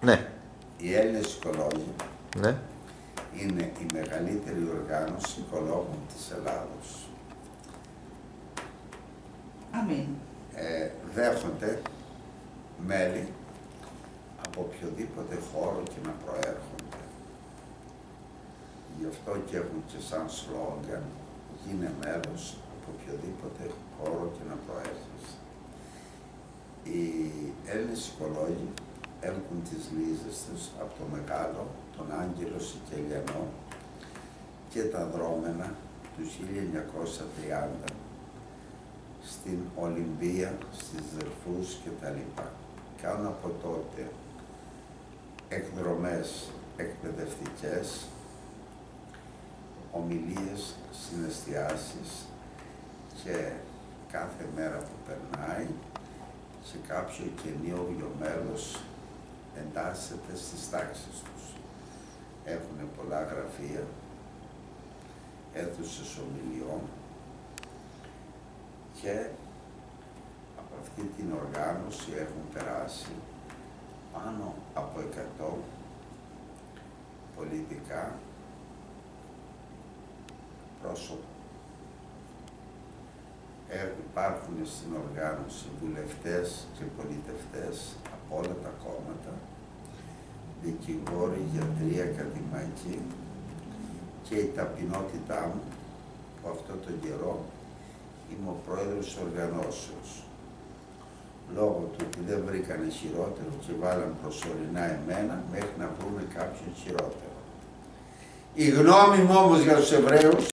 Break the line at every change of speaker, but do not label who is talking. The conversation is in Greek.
Ναι.
Οι Έλληνες οικολόγοι
Ναι.
είναι η μεγαλύτερη οργάνωση οικολόγων της Ελλάδος.
Αμήν.
Ε, δέχονται μέλη από οποιοδήποτε χώρο και να προέρχονται. Γι' αυτό και έχουν και σαν σλόγκαν γίνε μέλος από οποιοδήποτε χώρο και να προέρχεσαι. Οι Έλληνες οικολόγοι έχουν τις λύζες τους από το μεγάλο, τον Άγγελο Σικελιανό και τα δρόμενα του 1930 στην Ολυμπία, στις Δερφούς και τα λοιπά. Κάνουν από τότε εκδρομές εκπαιδευτικές, ομιλίες, συναισθιάσεις και κάθε μέρα που περνάει σε κάποιο καινούριο μέλος εντάσσεται στις τάξεις τους. Έχουν πολλά γραφεία, αίθουσες ομιλιών και από αυτή την οργάνωση έχουν περάσει πάνω από 100 πολιτικά πρόσωπα. Ε, υπάρχουν στην οργάνωση βουλευτές και πολιτευτές από όλα τα κόμματα, δικηγόροι, γιατροί, ακαδημαϊκοί και η ταπεινότητά μου που αυτό τον καιρό είμαι ο πρόεδρος της οργανώσεως. Λόγω του ότι δεν βρήκανε χειρότερο και βάλαν προσωρινά εμένα μέχρι να βρούμε κάποιον χειρότερο. Η γνώμη μου όμως για τους Εβραίους